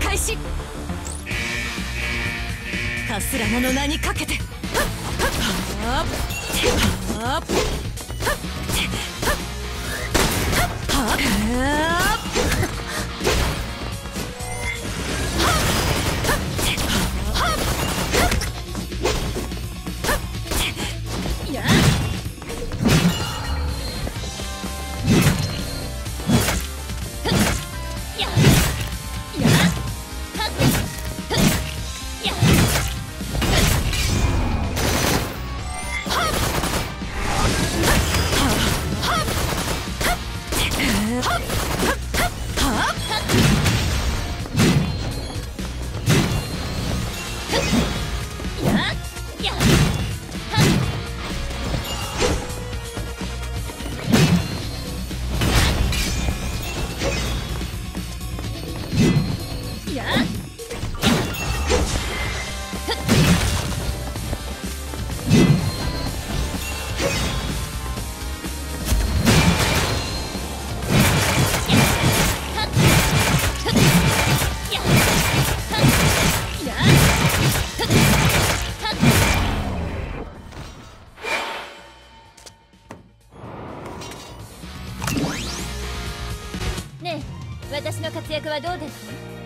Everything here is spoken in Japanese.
開始。カスラナの名にかけて。はっはっはっねえ私の活躍はどうです？